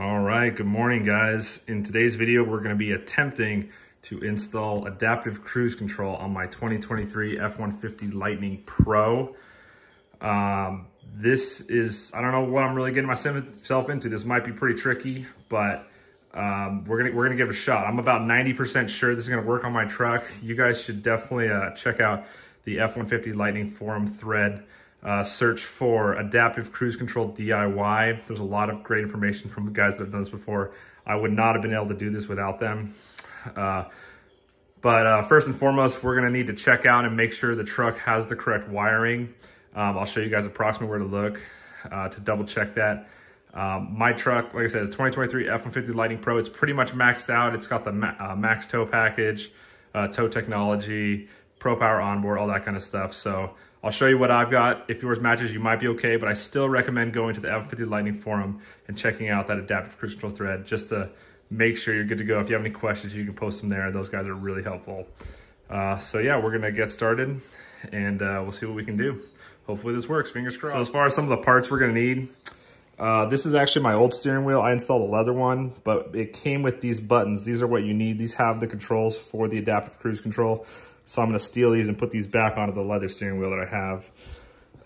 All right, good morning guys. In today's video, we're gonna be attempting to install adaptive cruise control on my 2023 F-150 Lightning Pro. Um, this is, I don't know what I'm really getting myself into. This might be pretty tricky, but um, we're gonna we're gonna give it a shot. I'm about 90% sure this is gonna work on my truck. You guys should definitely uh, check out the F-150 Lightning forum thread. Uh, search for adaptive cruise control DIY. There's a lot of great information from guys that have done this before. I would not have been able to do this without them. Uh, but uh, first and foremost, we're gonna need to check out and make sure the truck has the correct wiring. Um, I'll show you guys approximately where to look uh, to double check that. Um, my truck, like I said, is 2023 F-150 Lightning Pro. It's pretty much maxed out. It's got the ma uh, max tow package, uh, tow technology, Pro Power onboard, all that kind of stuff. So I'll show you what I've got. If yours matches, you might be okay, but I still recommend going to the F-150 Lightning forum and checking out that adaptive cruise control thread just to make sure you're good to go. If you have any questions, you can post them there. Those guys are really helpful. Uh, so yeah, we're gonna get started and uh, we'll see what we can do. Hopefully this works, fingers crossed. So as far as some of the parts we're gonna need, uh, this is actually my old steering wheel. I installed a leather one, but it came with these buttons. These are what you need. These have the controls for the adaptive cruise control. So I'm gonna steal these and put these back onto the leather steering wheel that I have.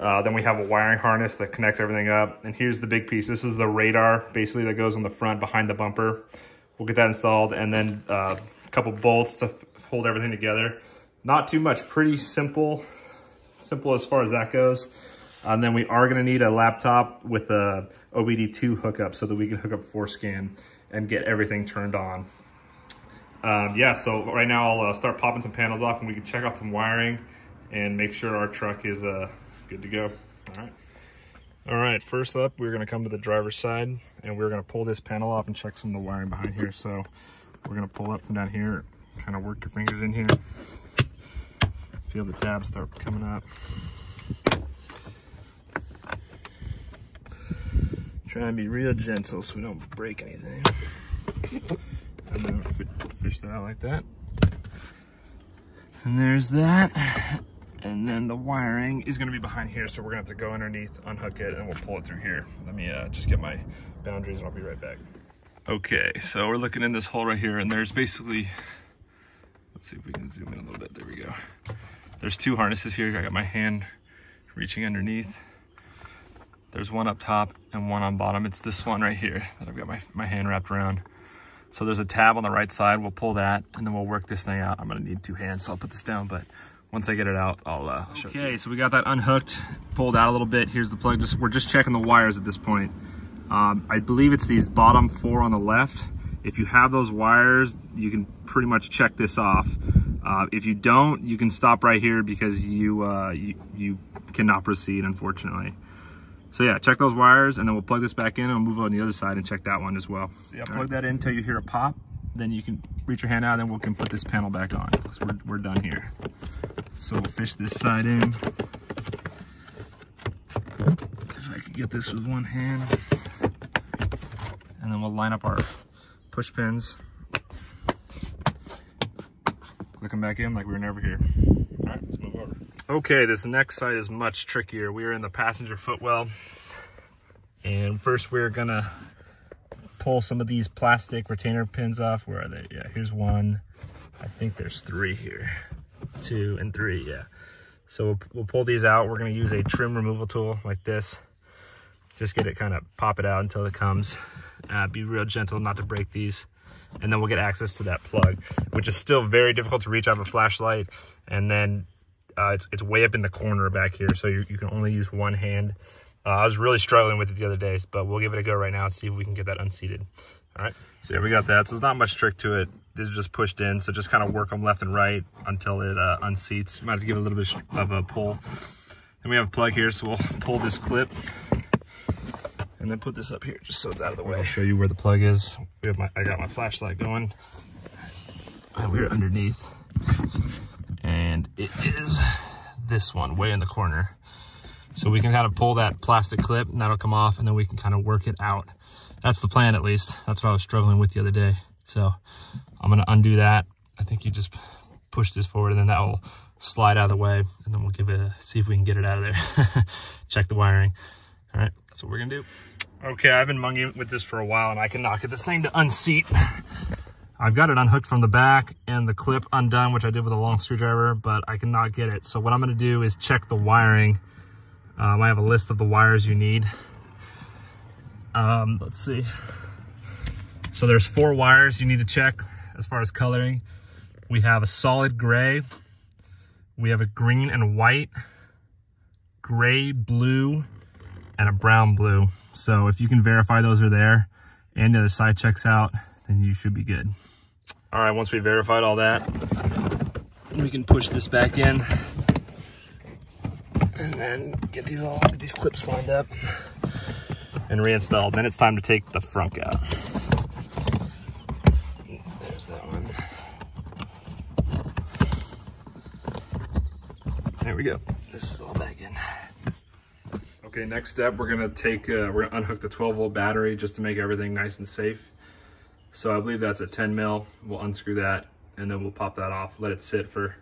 Uh, then we have a wiring harness that connects everything up. And here's the big piece. This is the radar, basically that goes on the front behind the bumper. We'll get that installed and then uh, a couple bolts to hold everything together. Not too much, pretty simple, simple as far as that goes. And then we are gonna need a laptop with a OBD2 hookup so that we can hook up FORScan and get everything turned on. Um, yeah, so right now I'll uh, start popping some panels off and we can check out some wiring and make sure our truck is uh, good to go. All right. All right, first up, we're gonna come to the driver's side and we're gonna pull this panel off and check some of the wiring behind here. So we're gonna pull up from down here, kind of work your fingers in here. Feel the tabs start coming up. Try and be real gentle so we don't break anything. Fish that out like that. And there's that. And then the wiring is gonna be behind here, so we're gonna have to go underneath, unhook it, and we'll pull it through here. Let me uh, just get my boundaries and I'll be right back. Okay, so we're looking in this hole right here, and there's basically, let's see if we can zoom in a little bit, there we go. There's two harnesses here. I got my hand reaching underneath. There's one up top and one on bottom. It's this one right here that I've got my, my hand wrapped around. So there's a tab on the right side. We'll pull that and then we'll work this thing out. I'm gonna need two hands, so I'll put this down, but once I get it out, I'll uh, show okay, it Okay, so we got that unhooked, pulled out a little bit. Here's the plug. Just We're just checking the wires at this point. Um, I believe it's these bottom four on the left. If you have those wires, you can pretty much check this off. Uh, if you don't, you can stop right here because you, uh, you, you cannot proceed, unfortunately. So yeah, check those wires and then we'll plug this back in and we'll move on the other side and check that one as well. Yeah, plug right. that in until you hear a pop. Then you can reach your hand out and we can put this panel back on because we're, we're done here. So we'll fish this side in. If I could get this with one hand. And then we'll line up our push pins. Click them back in like we were never here. All right, let's move over. Okay, this next side is much trickier. We are in the passenger footwell. And first we're gonna pull some of these plastic retainer pins off. Where are they? Yeah, here's one. I think there's three here two, and three, yeah. So we'll, we'll pull these out. We're gonna use a trim removal tool like this. Just get it kind of pop it out until it comes. Uh, be real gentle not to break these. And then we'll get access to that plug, which is still very difficult to reach. I have a flashlight and then uh, it's, it's way up in the corner back here. So you, you can only use one hand. Uh, I was really struggling with it the other days, but we'll give it a go right now and see if we can get that unseated. All right, so yeah, we got that. So there's not much trick to it. These are just pushed in, so just kind of work them left and right until it uh, unseats. Might have to give it a little bit of a pull. Then we have a plug here, so we'll pull this clip and then put this up here just so it's out of the way. I'll show you where the plug is. We have my, I got my flashlight going. And we're underneath. And it is this one way in the corner. So we can kind of pull that plastic clip and that'll come off and then we can kind of work it out. That's the plan at least. That's what I was struggling with the other day. So I'm gonna undo that. I think you just push this forward and then that will slide out of the way and then we'll give it a, see if we can get it out of there. Check the wiring. All right, that's what we're gonna do. Okay, I've been munging with this for a while and I can knock it. This thing to unseat. I've got it unhooked from the back and the clip undone, which I did with a long screwdriver, but I cannot get it. So what I'm gonna do is check the wiring. Um, I have a list of the wires you need. Um, let's see. So there's four wires you need to check as far as coloring. We have a solid gray, we have a green and white, gray, blue, and a brown blue. So if you can verify those are there and the other side checks out, then you should be good. All right, once we verified all that, we can push this back in and then get these all get these clips lined up and reinstalled. Then it's time to take the frunk out. There's that one. There we go. This is all back in. Okay, next step, we're gonna take, uh, we're gonna unhook the 12 volt battery just to make everything nice and safe. So I believe that's a 10 mil. We'll unscrew that and then we'll pop that off, let it sit for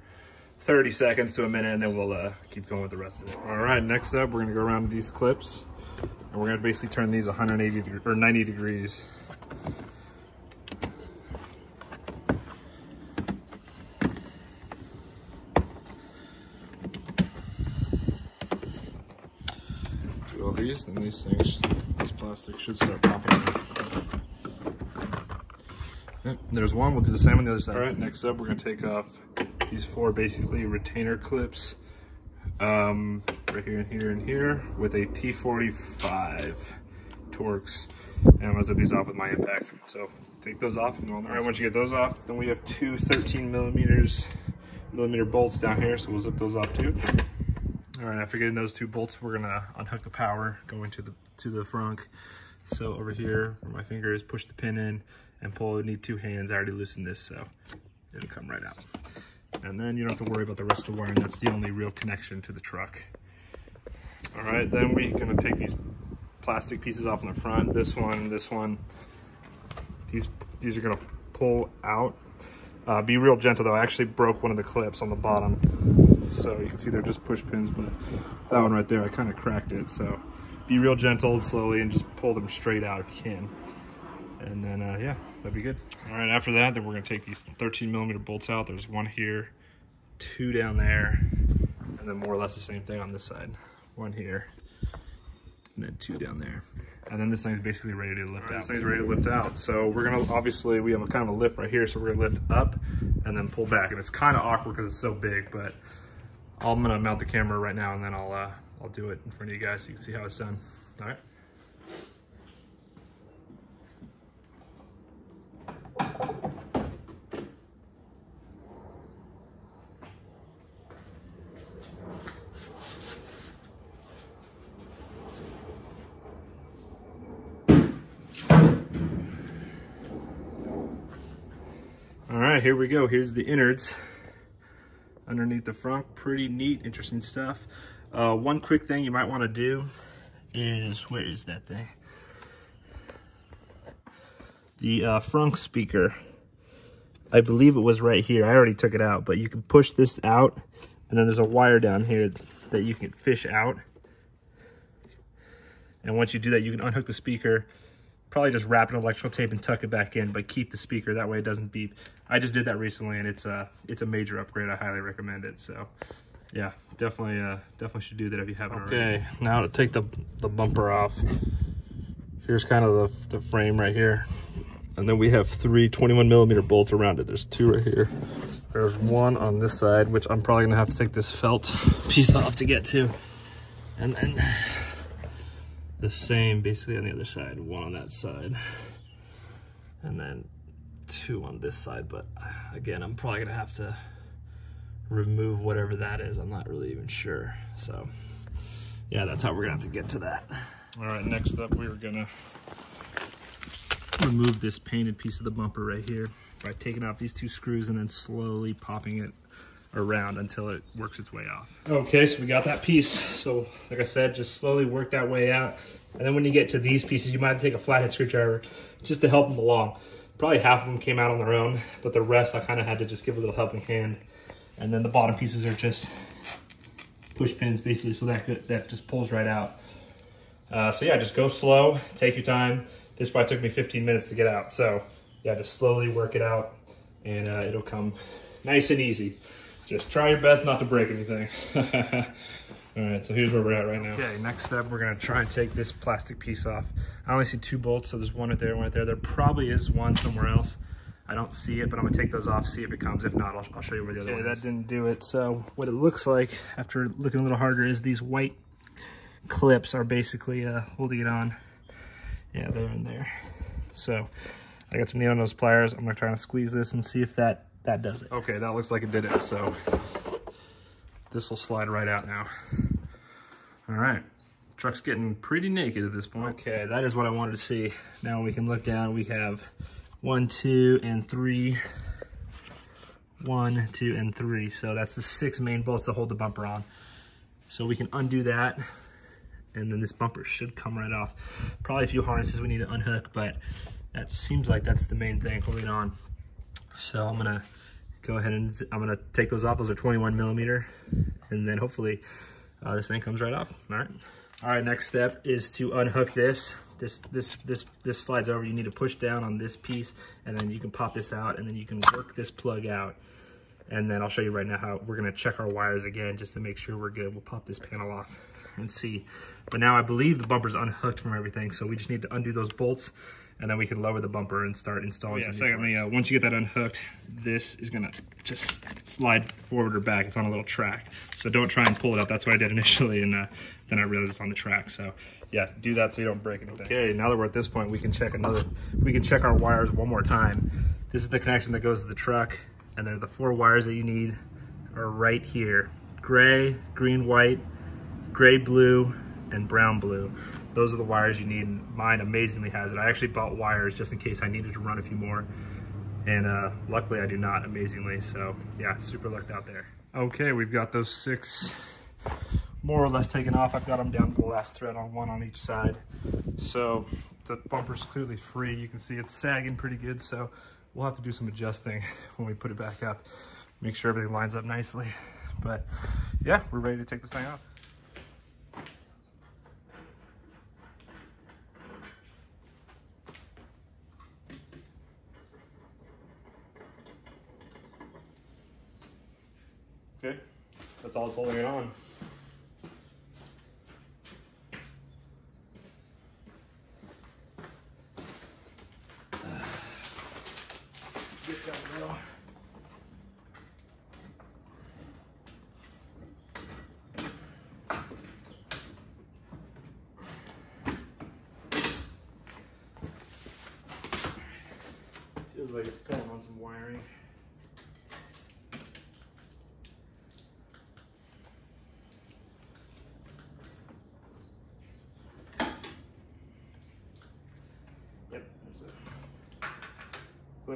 30 seconds to a minute and then we'll uh, keep going with the rest of it. All right, next up, we're gonna go around these clips and we're gonna basically turn these 180 or 90 degrees. Do all these and these things, this plastic should start popping There's one, we'll do the same on the other side. All right, next up, we're gonna take off these four basically retainer clips um, right here and here and here with a T45 Torx. And I'm gonna zip these off with my impact. So take those off and go on there. All right, once you get those off, then we have two 13 millimeters millimeter bolts down here. So we'll zip those off too. All right, after getting those two bolts, we're gonna unhook the power going to the to the frunk. So over here, where my finger is, push the pin in and pull. You need two hands. I already loosened this, so it'll come right out. And then you don't have to worry about the rest of the wiring. That's the only real connection to the truck. All right, then we're gonna take these plastic pieces off in the front. This one, this one. These, these are gonna pull out. Uh, be real gentle though. I actually broke one of the clips on the bottom. So you can see they're just push pins, but that one right there, I kind of cracked it. So be real gentle and slowly and just pull them straight out if you can. And then, uh, yeah, that'd be good. All right, after that, then we're gonna take these 13 millimeter bolts out. There's one here, two down there, and then more or less the same thing on this side. One here, and then two down there. And then this thing's basically ready to lift right, out. This thing's ready to lift out. So we're gonna, obviously, we have a kind of a lip right here, so we're gonna lift up and then pull back. And it's kind of awkward because it's so big, but I'm gonna mount the camera right now and then I'll, uh, I'll do it in front of you guys so you can see how it's done. All right. All right, here we go. Here's the innards underneath the front. Pretty neat, interesting stuff. Uh, one quick thing you might want to do is, where is that thing? The uh, frunk speaker. I believe it was right here. I already took it out, but you can push this out, and then there's a wire down here that you can fish out. And once you do that, you can unhook the speaker, probably just wrap an electrical tape and tuck it back in, but keep the speaker. That way it doesn't beep. I just did that recently and it's a, it's a major upgrade. I highly recommend it. So yeah, definitely, uh, definitely should do that if you haven't okay, already. Okay, now to take the, the bumper off. Here's kind of the, the frame right here. And then we have three 21 millimeter bolts around it. There's two right here. There's one on this side, which I'm probably gonna have to take this felt piece off to get to. And then the same basically on the other side, one on that side, and then two on this side. But uh, again, I'm probably gonna have to remove whatever that is. I'm not really even sure. So yeah, that's how we're gonna have to get to that. All right, next up, we are gonna remove this painted piece of the bumper right here by taking off these two screws and then slowly popping it around until it works its way off. Okay, so we got that piece. So like I said, just slowly work that way out. And then when you get to these pieces, you might take a flathead screwdriver just to help them along. Probably half of them came out on their own, but the rest I kind of had to just give a little helping hand. And then the bottom pieces are just push pins basically, so that, that just pulls right out. Uh, so yeah, just go slow, take your time. This probably took me 15 minutes to get out. So yeah, just slowly work it out and uh, it'll come nice and easy. Just try your best not to break anything. All right, so here's where we're at right now. Okay, next step, we're gonna try and take this plastic piece off. I only see two bolts, so there's one right there, one right there. There probably is one somewhere else. I don't see it, but I'm gonna take those off, see if it comes. If not, I'll, I'll show you where the other okay, one that is. didn't do it. So what it looks like after looking a little harder is these white clips are basically uh, holding it on. Yeah, they're in there. So I got some needle nose pliers. I'm gonna try to squeeze this and see if that, that does it. Okay, that looks like it did it. So this will slide right out now. All right, truck's getting pretty naked at this point. Okay, that is what I wanted to see. Now we can look down, we have one, two, and three. One, two, and three. So that's the six main bolts that hold the bumper on. So we can undo that and then this bumper should come right off. Probably a few harnesses we need to unhook, but that seems like that's the main thing holding on. So I'm gonna go ahead and I'm gonna take those off. Those are 21 millimeter, and then hopefully uh, this thing comes right off. All right. All right. Next step is to unhook this. This this this this slides over. You need to push down on this piece, and then you can pop this out, and then you can work this plug out. And then I'll show you right now how we're gonna check our wires again just to make sure we're good. We'll pop this panel off and see. But now I believe the bumper's unhooked from everything, so we just need to undo those bolts and then we can lower the bumper and start installing yeah, secondly, uh, once you get that unhooked, this is gonna just slide forward or back. It's on a little track. So don't try and pull it up. That's what I did initially, and uh, then I realized it's on the track. So yeah, do that so you don't break anything. Okay, now that we're at this point, we can check another, we can check our wires one more time. This is the connection that goes to the truck, and then the four wires that you need are right here. Gray, green, white, gray, blue, and brown, blue. Those are the wires you need. Mine amazingly has it. I actually bought wires just in case I needed to run a few more. And uh, luckily I do not, amazingly. So yeah, super lucked out there. Okay, we've got those six more or less taken off. I've got them down to the last thread on one on each side. So the bumper's clearly free. You can see it's sagging pretty good. So we'll have to do some adjusting when we put it back up. Make sure everything lines up nicely. But yeah, we're ready to take this thing off. Okay, that's all it's holding it on. Feels like it's pulling on some wiring.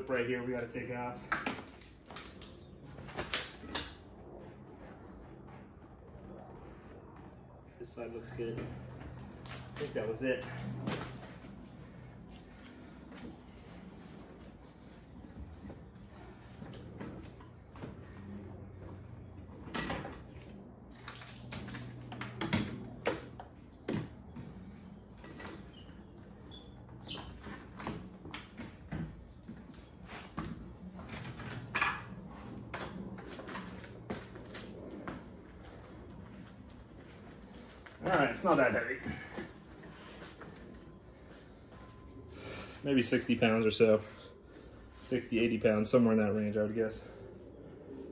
Clip right here we got to take off. This side looks good. I think that was it. All right, it's not that heavy. Maybe 60 pounds or so. 60, 80 pounds, somewhere in that range, I would guess.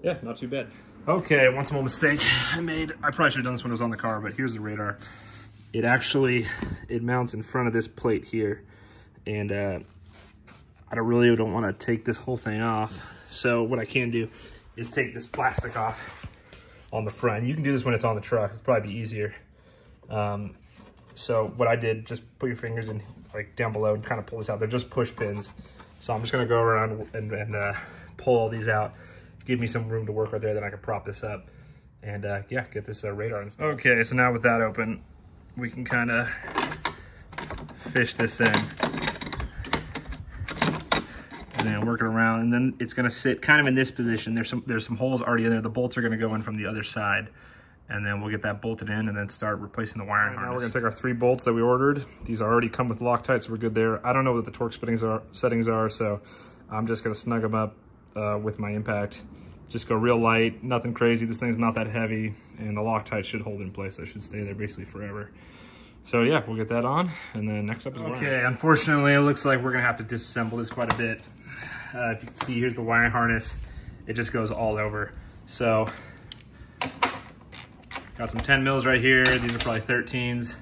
Yeah, not too bad. Okay, one small mistake I made. I probably should have done this when it was on the car, but here's the radar. It actually, it mounts in front of this plate here. And uh, I don't really don't want to take this whole thing off. So what I can do is take this plastic off on the front. You can do this when it's on the truck. It'll probably be easier. Um, so what I did, just put your fingers in like down below and kind of pull this out. They're just push pins. So I'm just gonna go around and, and uh, pull all these out. Give me some room to work right there, then I can prop this up. And uh, yeah, get this uh, radar installed. Okay, so now with that open, we can kind of fish this in. And then work it around, and then it's gonna sit kind of in this position. There's some there's some holes already in there. The bolts are gonna go in from the other side. And then we'll get that bolted in and then start replacing the wiring right, Now we're gonna take our three bolts that we ordered. These already come with Loctite, so we're good there. I don't know what the torque settings are, settings are so I'm just gonna snug them up uh, with my impact. Just go real light, nothing crazy. This thing's not that heavy, and the Loctite should hold in place. I should stay there basically forever. So yeah, we'll get that on, and then next up is wiring. Okay, unfortunately, it looks like we're gonna have to disassemble this quite a bit. Uh, if you can see, here's the wiring harness. It just goes all over. So Got some 10 mils right here. These are probably 13s.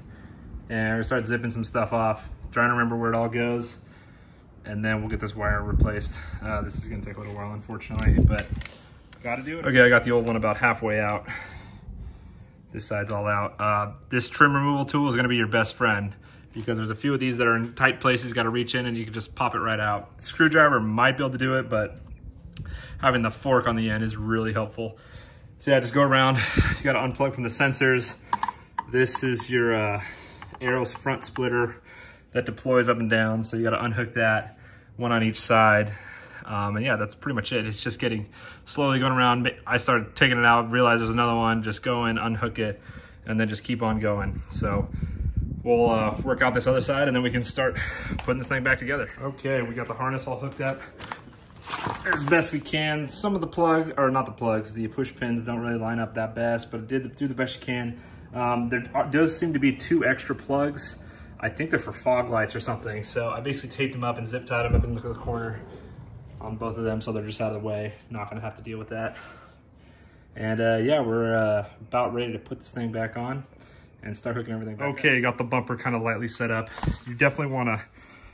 And we're gonna start zipping some stuff off. Trying to remember where it all goes. And then we'll get this wire replaced. Uh, this is gonna take a little while, unfortunately, but gotta do it. Okay, I got the old one about halfway out. This side's all out. Uh, this trim removal tool is gonna be your best friend because there's a few of these that are in tight places, gotta reach in and you can just pop it right out. Screwdriver might be able to do it, but having the fork on the end is really helpful. So yeah, just go around. You got to unplug from the sensors. This is your uh, Arrows front splitter that deploys up and down. So you got to unhook that, one on each side. Um, and yeah, that's pretty much it. It's just getting slowly going around. I started taking it out, realized there's another one, just go in, unhook it, and then just keep on going. So we'll uh, work out this other side and then we can start putting this thing back together. Okay, we got the harness all hooked up as best we can. Some of the plug, or not the plugs, the push pins don't really line up that best, but did do the best you can. Um, there does seem to be two extra plugs. I think they're for fog lights or something. So I basically taped them up and zip tied them up in the corner on both of them so they're just out of the way. Not gonna have to deal with that. And uh, yeah, we're uh, about ready to put this thing back on and start hooking everything back Okay, up. got the bumper kind of lightly set up. You definitely wanna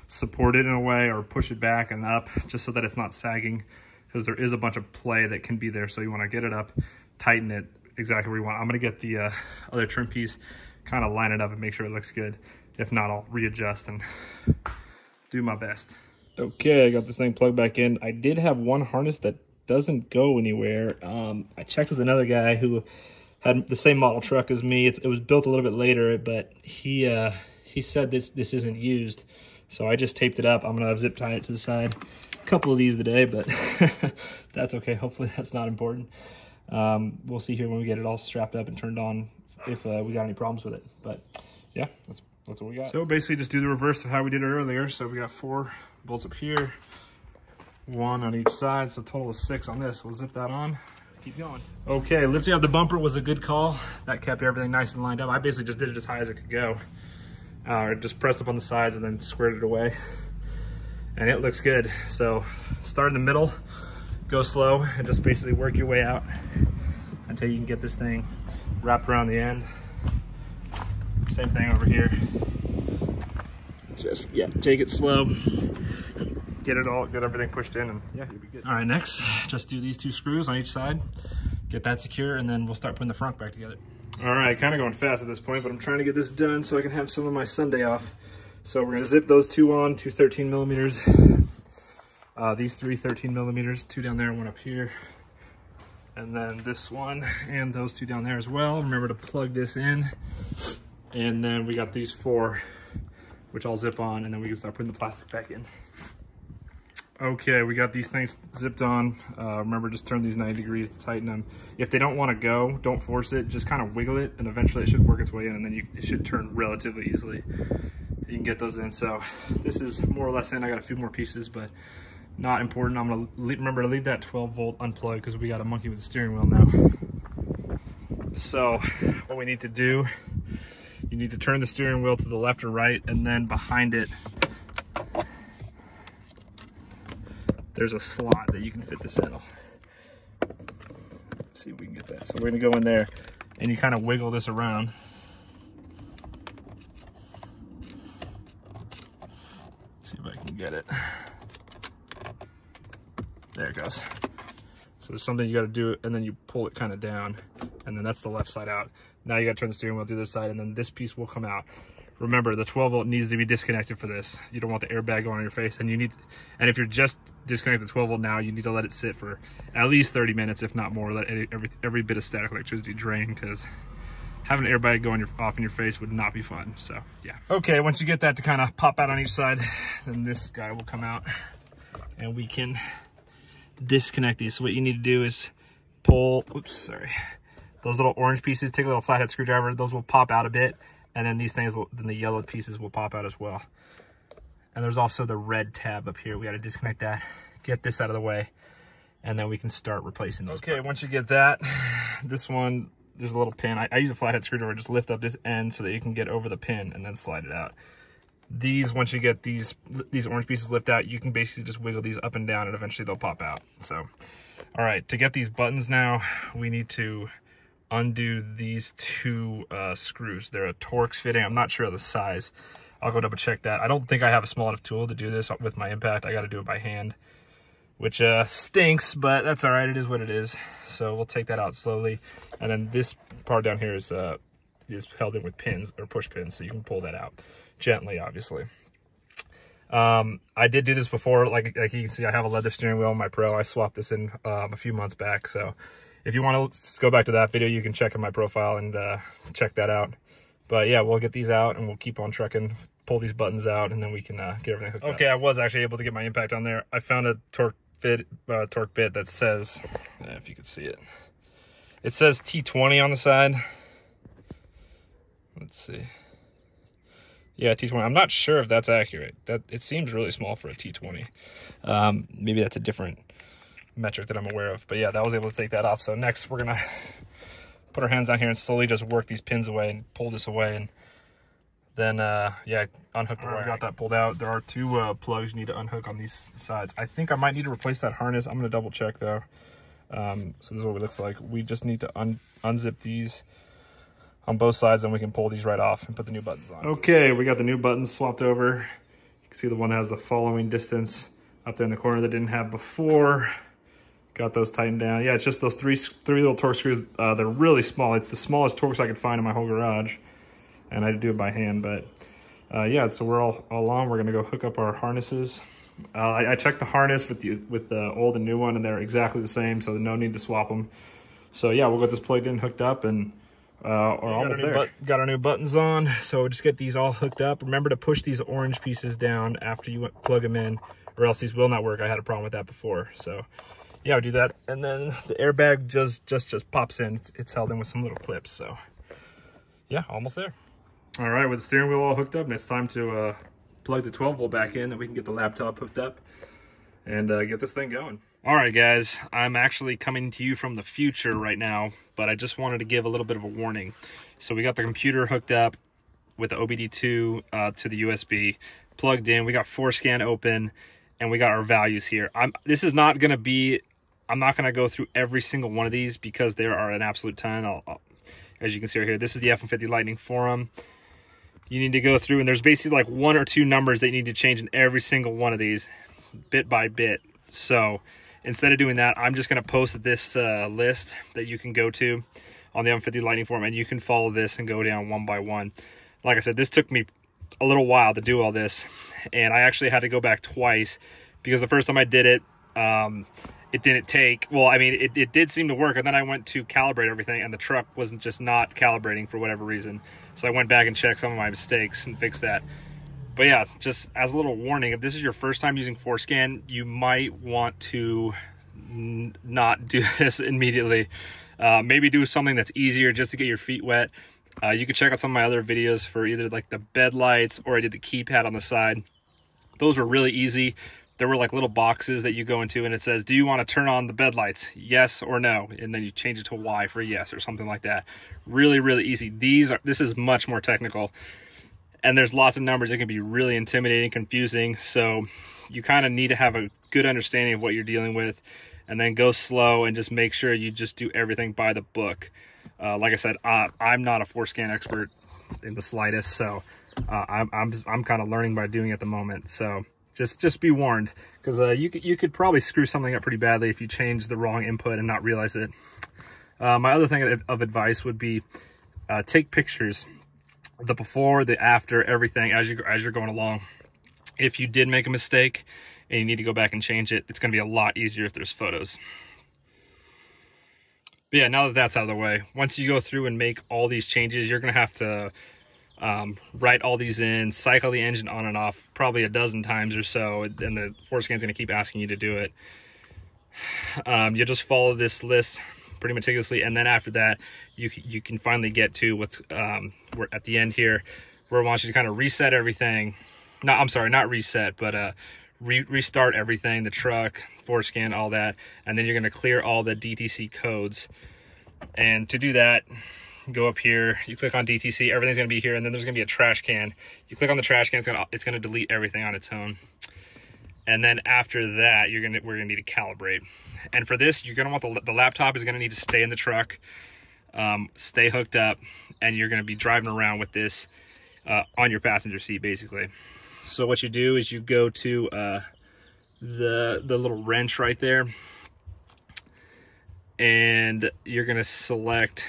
support it in a way or push it back and up just so that it's not sagging because there is a bunch of play that can be there. So you want to get it up, tighten it exactly where you want. I'm going to get the uh, other trim piece, kind of line it up and make sure it looks good. If not, I'll readjust and do my best. Okay, I got this thing plugged back in. I did have one harness that doesn't go anywhere. Um, I checked with another guy who had the same model truck as me. It, it was built a little bit later, but he uh, he said this this isn't used. So I just taped it up. I'm gonna zip tie it to the side. A couple of these today, but that's okay. Hopefully that's not important. Um, we'll see here when we get it all strapped up and turned on if uh, we got any problems with it. But yeah, that's that's what we got. So basically just do the reverse of how we did it earlier. So we got four bolts up here, one on each side. So total of six on this. We'll zip that on. Keep going. Okay, lifting up the bumper was a good call. That kept everything nice and lined up. I basically just did it as high as it could go uh, just pressed up on the sides and then squared it away. And it looks good. So start in the middle, go slow, and just basically work your way out until you can get this thing wrapped around the end. Same thing over here. Just, yeah, take it slow. Get it all, get everything pushed in and yeah, you'll be good. All right, next, just do these two screws on each side, get that secure, and then we'll start putting the front back together. All right, kind of going fast at this point, but I'm trying to get this done so I can have some of my Sunday off. So we're gonna zip those two on, two 13 millimeters. Uh, these three 13 millimeters, two down there, one up here. And then this one and those two down there as well. Remember to plug this in. And then we got these four, which I'll zip on, and then we can start putting the plastic back in. Okay, we got these things zipped on. Uh, remember, just turn these 90 degrees to tighten them. If they don't want to go, don't force it. Just kind of wiggle it, and eventually it should work its way in, and then you, it should turn relatively easily. You can get those in. So this is more or less in. I got a few more pieces, but not important. I'm going to remember to leave that 12 volt unplugged because we got a monkey with the steering wheel now. So what we need to do, you need to turn the steering wheel to the left or right, and then behind it, there's a slot that you can fit this in. Let's see if we can get that. So we're gonna go in there and you kind of wiggle this around. see if I can get it. There it goes. So there's something you gotta do and then you pull it kind of down and then that's the left side out. Now you gotta turn the steering wheel to the other side and then this piece will come out. Remember, the 12 volt needs to be disconnected for this. You don't want the airbag going on your face. And you need, and if you're just disconnecting the 12 volt now, you need to let it sit for at least 30 minutes, if not more. Let every, every bit of static electricity drain because having an airbag going your, off in your face would not be fun. So yeah. Okay, once you get that to kind of pop out on each side, then this guy will come out and we can disconnect these. So what you need to do is pull, oops, sorry, those little orange pieces, take a little flathead screwdriver, those will pop out a bit. And then these things will, then the yellow pieces will pop out as well. And there's also the red tab up here. We got to disconnect that, get this out of the way, and then we can start replacing those. Okay, once you get that, this one, there's a little pin. I, I use a flathead screwdriver, just lift up this end so that you can get over the pin and then slide it out. These, once you get these these orange pieces lift out, you can basically just wiggle these up and down and eventually they'll pop out. So, all right, to get these buttons now, we need to undo these two uh, screws. They're a Torx fitting. I'm not sure of the size. I'll go double check that. I don't think I have a small enough tool to do this with my impact. I got to do it by hand, which uh, stinks, but that's all right. It is what it is. So we'll take that out slowly. And then this part down here is, uh, is held in with pins or push pins, so you can pull that out gently, obviously. Um, I did do this before. Like, like you can see, I have a leather steering wheel on my Pro. I swapped this in um, a few months back. So if you want to go back to that video, you can check in my profile and uh, check that out. But yeah, we'll get these out and we'll keep on trucking, pull these buttons out, and then we can uh, get everything hooked okay, up. I was actually able to get my impact on there. I found a torque fit, uh, Torx bit that says, if you can see it, it says T20 on the side. Let's see. Yeah, T20. I'm not sure if that's accurate. That It seems really small for a T20. Um, maybe that's a different metric that I'm aware of. But yeah, that was able to take that off. So next we're going to put our hands down here and slowly just work these pins away and pull this away. And then, uh, yeah, unhook the wire. got that pulled out. There are two uh, plugs you need to unhook on these sides. I think I might need to replace that harness. I'm going to double check though. Um, so this is what it looks like. We just need to un unzip these on both sides and we can pull these right off and put the new buttons on. Okay, we got the new buttons swapped over. You can see the one that has the following distance up there in the corner that didn't have before. Got those tightened down. Yeah, it's just those three three little Torx screws. Uh, they're really small. It's the smallest Torx I could find in my whole garage. And I do it by hand, but uh, yeah, so we're all, all on. We're gonna go hook up our harnesses. Uh, I, I, checked the harness with the with the old and new one, and they're exactly the same, so no need to swap them. So yeah, we'll get this plugged in, hooked up, and uh, or almost there. got our new buttons on, so just get these all hooked up. Remember to push these orange pieces down after you plug them in, or else these will not work. I had a problem with that before, so yeah, I'll do that. And then the airbag just just just pops in. It's, it's held in with some little clips, so yeah, almost there. All right, with the steering wheel all hooked up, and it's time to uh, plug the 12 volt back in, and we can get the laptop hooked up and uh, get this thing going. All right, guys, I'm actually coming to you from the future right now, but I just wanted to give a little bit of a warning. So we got the computer hooked up with the OBD2 uh, to the USB, plugged in. We got FORScan open, and we got our values here. I'm. This is not going to be. I'm not going to go through every single one of these because there are an absolute ton. I'll, I'll, as you can see right here, this is the F-150 Lightning forum. You need to go through, and there's basically like one or two numbers that you need to change in every single one of these, bit by bit. So instead of doing that, I'm just going to post this uh, list that you can go to on the F-150 Lightning Forum, and you can follow this and go down one by one. Like I said, this took me a little while to do all this, and I actually had to go back twice because the first time I did it, um, it didn't take, well, I mean, it, it did seem to work, and then I went to calibrate everything, and the truck wasn't just not calibrating for whatever reason. So I went back and checked some of my mistakes and fixed that. But yeah, just as a little warning, if this is your first time using FORScan, you might want to not do this immediately. Uh, maybe do something that's easier just to get your feet wet. Uh, you can check out some of my other videos for either like the bed lights or I did the keypad on the side. Those were really easy. There were like little boxes that you go into and it says, do you want to turn on the bed lights? Yes or no. And then you change it to Y for yes or something like that. Really, really easy. These are, this is much more technical and there's lots of numbers. It can be really intimidating, confusing. So you kind of need to have a good understanding of what you're dealing with and then go slow and just make sure you just do everything by the book. Uh, like I said, uh, I'm not a FORScan expert in the slightest, so uh, I'm, I'm, I'm kind of learning by doing at the moment. So just just be warned because uh, you, could, you could probably screw something up pretty badly if you change the wrong input and not realize it. Uh, my other thing of, of advice would be uh, take pictures the before, the after, everything as you as you're going along. If you did make a mistake and you need to go back and change it, it's going to be a lot easier if there's photos. But yeah, now that that's out of the way, once you go through and make all these changes, you're going to have to um, write all these in, cycle the engine on and off probably a dozen times or so, and the FORScan's going to keep asking you to do it. Um, you'll just follow this list pretty meticulously. And then after that, you, you can finally get to what's, um, we're at the end here, where I want you to kind of reset everything. No, I'm sorry, not reset, but uh, re restart everything, the truck, FORScan, all that. And then you're gonna clear all the DTC codes. And to do that, go up here, you click on DTC, everything's gonna be here, and then there's gonna be a trash can. You click on the trash can, it's gonna, it's gonna delete everything on its own. And then after that, you're gonna we're gonna need to calibrate. And for this, you're gonna want the, the laptop is gonna need to stay in the truck, um, stay hooked up, and you're gonna be driving around with this uh, on your passenger seat, basically. So what you do is you go to uh, the the little wrench right there, and you're gonna select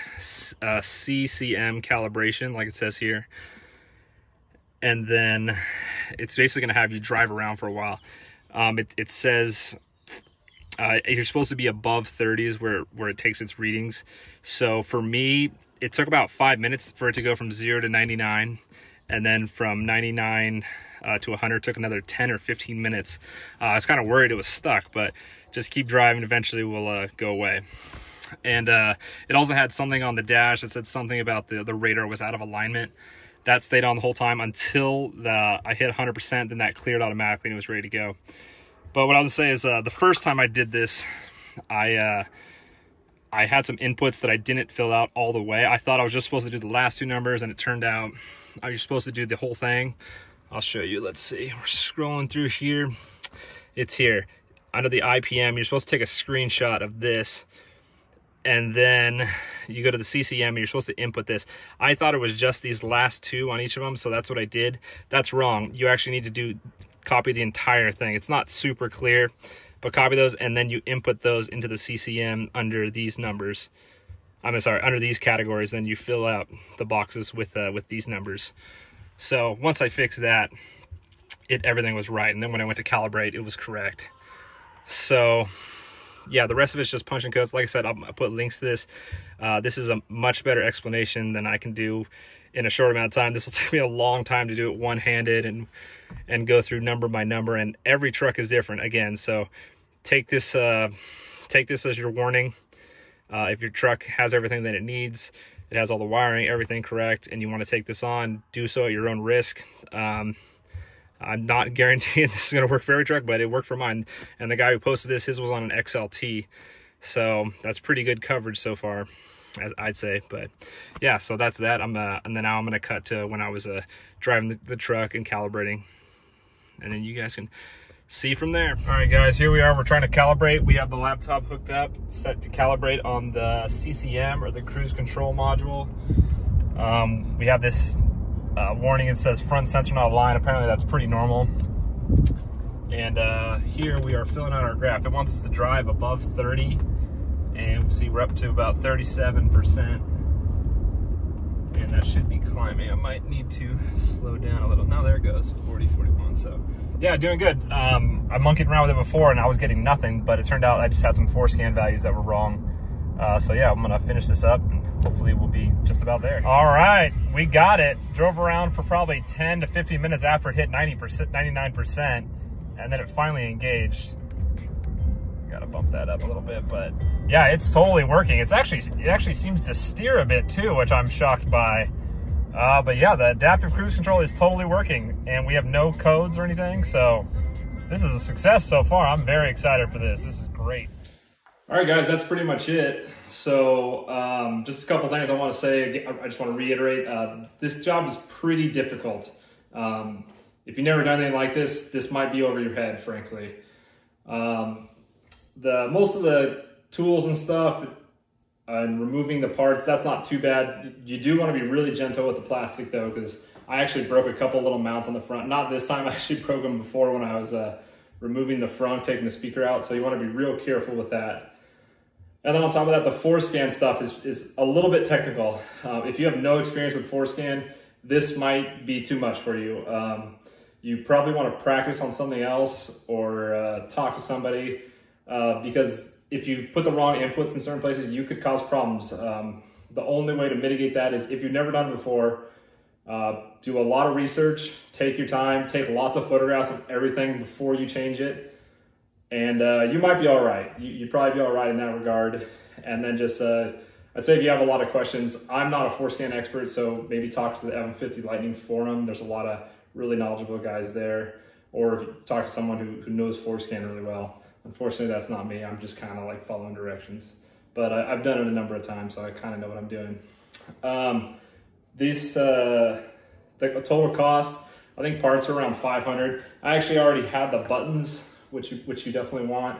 uh, CCM calibration, like it says here, and then it's basically gonna have you drive around for a while. Um, it, it says uh, you're supposed to be above 30s where, where it takes its readings. So for me, it took about five minutes for it to go from zero to 99. And then from 99 uh, to 100 took another 10 or 15 minutes. Uh, I was kind of worried it was stuck, but just keep driving. Eventually will uh, go away. And uh, it also had something on the dash that said something about the, the radar was out of alignment that stayed on the whole time until the I hit 100%. Then that cleared automatically and it was ready to go. But what I was gonna say is uh, the first time I did this, I uh, I had some inputs that I didn't fill out all the way. I thought I was just supposed to do the last two numbers, and it turned out I was supposed to do the whole thing. I'll show you. Let's see. We're scrolling through here. It's here under the IPM. You're supposed to take a screenshot of this and then you go to the CCM you're supposed to input this. I thought it was just these last two on each of them, so that's what I did. That's wrong. You actually need to do copy the entire thing. It's not super clear, but copy those and then you input those into the CCM under these numbers. I'm sorry, under these categories, then you fill out the boxes with uh, with these numbers. So once I fixed that, it everything was right, and then when I went to calibrate, it was correct. So yeah, the rest of it's just punching codes. Like I said, I'll, I'll put links to this. Uh, this is a much better explanation than I can do in a short amount of time. This will take me a long time to do it one-handed and and go through number by number. And every truck is different again. So take this uh, take this as your warning. Uh, if your truck has everything that it needs, it has all the wiring, everything correct, and you want to take this on, do so at your own risk. Um, I'm not guaranteeing this is going to work for every truck, but it worked for mine. And the guy who posted this, his was on an XLT. So that's pretty good coverage so far, I'd say. But yeah, so that's that. I'm uh, and then now I'm going to cut to when I was uh, driving the, the truck and calibrating. And then you guys can see from there. All right, guys, here we are. We're trying to calibrate. We have the laptop hooked up, set to calibrate on the CCM or the cruise control module. Um, we have this uh, warning, it says front sensor not aligned. Apparently that's pretty normal. And uh, here we are filling out our graph. It wants us to drive above 30 and see we're up to about 37%. And that should be climbing. I might need to slow down a little. Now there it goes, 40, 41. So yeah, doing good. Um, I monkeyed around with it before and I was getting nothing, but it turned out I just had some FORScan values that were wrong. Uh, so yeah, I'm gonna finish this up and hopefully we'll be just about there. All right, we got it. Drove around for probably 10 to 15 minutes after it hit 90%, 99%, and then it finally engaged. Got to bump that up a little bit, but yeah, it's totally working. It's actually, it actually seems to steer a bit too, which I'm shocked by. Uh, but yeah, the adaptive cruise control is totally working, and we have no codes or anything, so this is a success so far. I'm very excited for this. This is great. All right, guys, that's pretty much it. So um, just a couple things I want to say. I just want to reiterate, uh, this job is pretty difficult. Um, if you've never done anything like this, this might be over your head, frankly. Um, the Most of the tools and stuff and removing the parts, that's not too bad. You do want to be really gentle with the plastic though, because I actually broke a couple little mounts on the front. Not this time, I actually broke them before when I was uh, removing the front, taking the speaker out. So you want to be real careful with that. And then on top of that, the FORScan stuff is, is a little bit technical. Uh, if you have no experience with FORScan, this might be too much for you. Um, you probably want to practice on something else or uh, talk to somebody uh, because if you put the wrong inputs in certain places, you could cause problems. Um, the only way to mitigate that is if you've never done it before, uh, do a lot of research, take your time, take lots of photographs of everything before you change it and uh, you might be all right. You, would probably be all right in that regard. And then just, uh, I'd say if you have a lot of questions, I'm not a FORScan expert, so maybe talk to the F-150 Lightning forum. There's a lot of really knowledgeable guys there. Or talk to someone who, who knows FORScan really well. Unfortunately, that's not me. I'm just kind of like following directions. But I, have done it a number of times, so I kind of know what I'm doing. Um, these, uh, the total cost, I think parts are around 500. I actually already had the buttons which you, which you definitely want.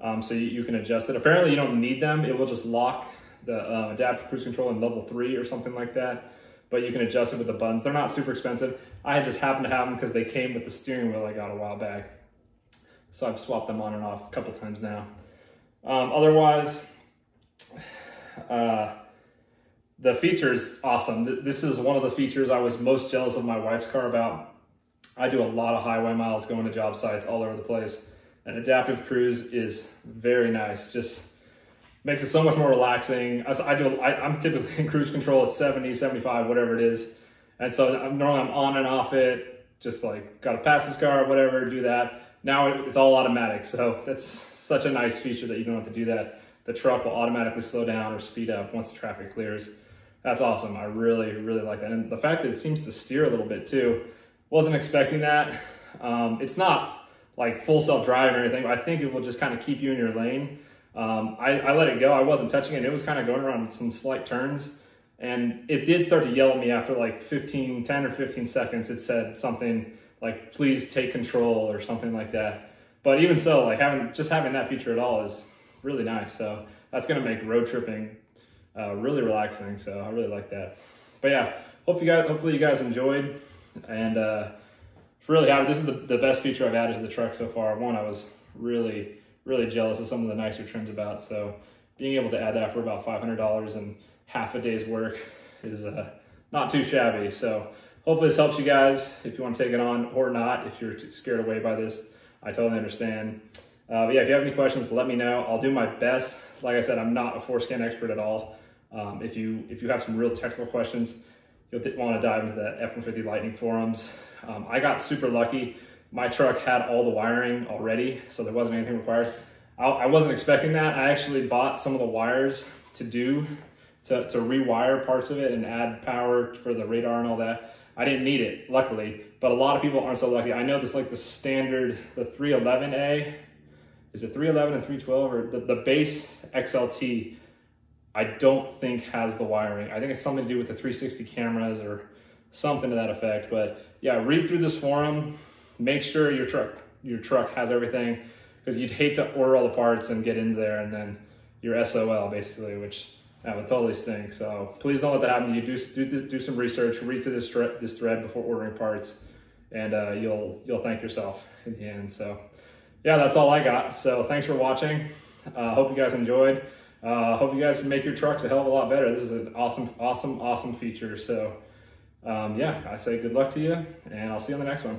Um, so you, you, can adjust it. Apparently you don't need them. It will just lock the uh, adaptive cruise control in level three or something like that. But you can adjust it with the buttons. They're not super expensive. I just happened to have them because they came with the steering wheel I got a while back. So I've swapped them on and off a couple times now. Um, otherwise, uh, the features awesome. This is one of the features I was most jealous of my wife's car about I do a lot of highway miles going to job sites all over the place. And adaptive cruise is very nice. Just makes it so much more relaxing. I, do, I, am typically in cruise control at 70, 75, whatever it is. And so I'm, normally I'm on and off it, just like got to pass this car, whatever, do that. Now it's all automatic. So that's such a nice feature that you don't have to do that. The truck will automatically slow down or speed up once the traffic clears. That's awesome. I really, really like that. And the fact that it seems to steer a little bit too. Wasn't expecting that. Um, it's not like full self-driving or anything, I think it will just kind of keep you in your lane. Um, I, I, let it go. I wasn't touching it. It was kind of going around some slight turns. And it did start to yell at me after like 15, 10 or 15 seconds. It said something like, please take control or something like that. But even so, like having just having that feature at all is really nice. So that's to make road tripping uh, really relaxing. So I really like that. But yeah, hope you guys, hopefully you guys enjoyed and uh, really happy. This is the, the best feature I've added to the truck so far. One, I was really, really jealous of some of the nicer trims about. So being able to add that for about $500 and half a day's work is uh, not too shabby. So hopefully this helps you guys if you want to take it on or not. If you're scared away by this, I totally understand. Uh, but yeah, if you have any questions, let me know. I'll do my best. Like I said, I'm not a FORScan expert at all. Um, if you if you have some real technical questions, you'll want to dive into the F-150 Lightning forums. Um, I got super lucky. My truck had all the wiring already, so there wasn't anything required. I, I wasn't expecting that. I actually bought some of the wires to do, to, to rewire parts of it and add power for the radar and all that. I didn't need it, luckily, but a lot of people aren't so lucky. I know this like the standard, the 311A, is it 311 and 312 or the, the base XLT I don't think has the wiring. I think it's something to do with the 360 cameras or something to that effect. But yeah, read through this forum, make sure your truck your truck has everything because you'd hate to order all the parts and get in there and then you're SOL basically, which that would totally stink. So please don't let that happen to you. Do, do, do some research, read through this, thread, this thread before ordering parts and uh, you'll, you'll thank yourself in the end. So yeah, that's all I got. So thanks for watching. Uh, hope you guys enjoyed. Uh, hope you guys make your trucks a hell of a lot better. This is an awesome, awesome, awesome feature. So um, yeah, I say good luck to you and I'll see you on the next one.